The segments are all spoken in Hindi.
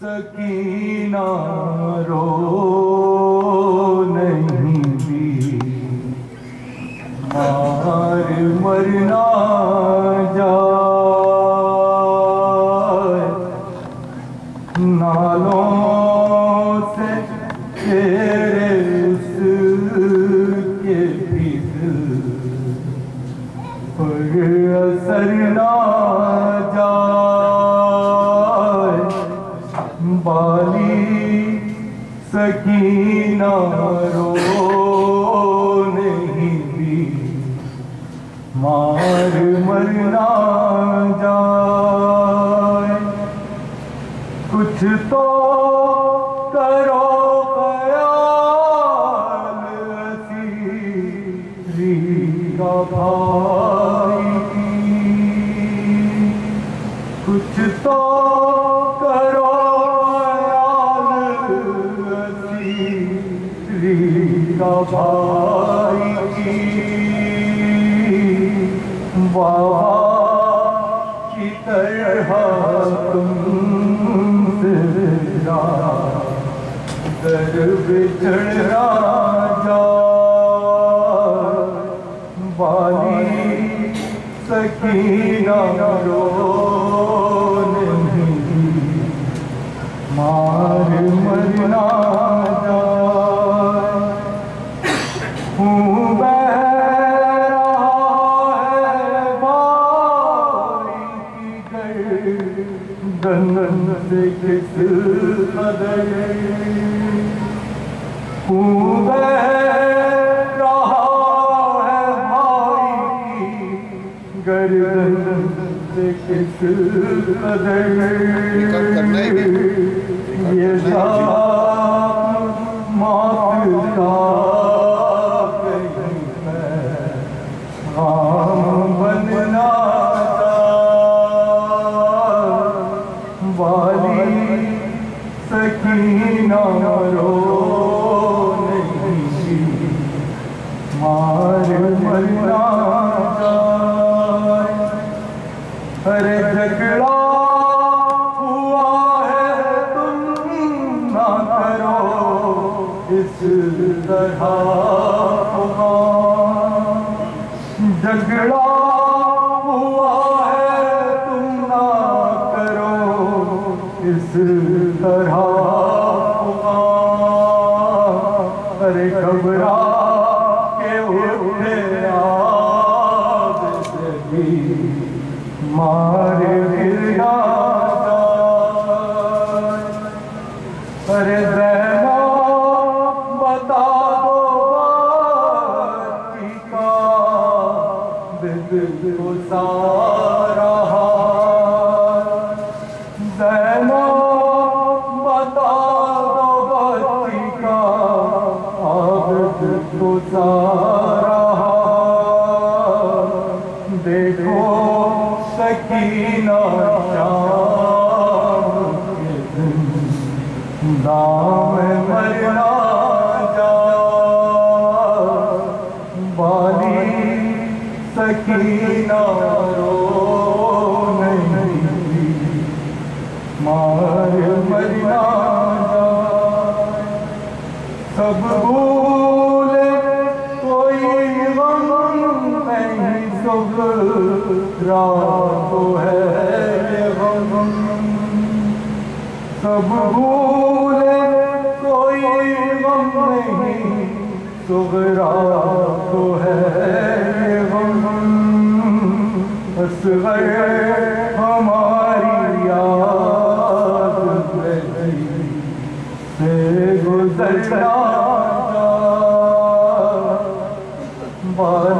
सकीना रो नहीं भी। मार मरना जा नालों से सकीना रो नहीं दी। मार मरना जाए। कुछ तो का भाई वाह की तुमसे दर बिछड़ा से किस कदर हूँ बह रहा है भाई की गर्दन से किस कदर अरे झगड़ा हुआ है, तुम ना करो इस तरह झगड़ा हुआ है तुम ना करो इस तरह अरे घबरा के उठे आग से भी मारे गिरना अरे बता दो बाकी का बिल्कुल को सारा सारा देखो सकीना दाम मरना जा बाली सकीना सब रात है ये सब भूले कोई गम नहीं सुगरा तो है ये गम असगर हमारी याद से गुजरना बाली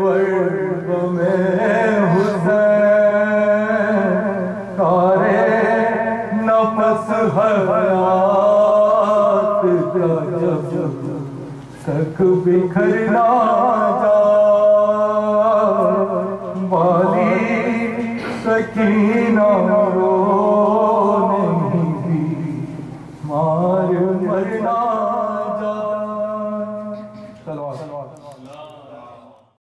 वर्ग में हुसैन तारे नफस हयात का जब तक बिखरना जा सकीना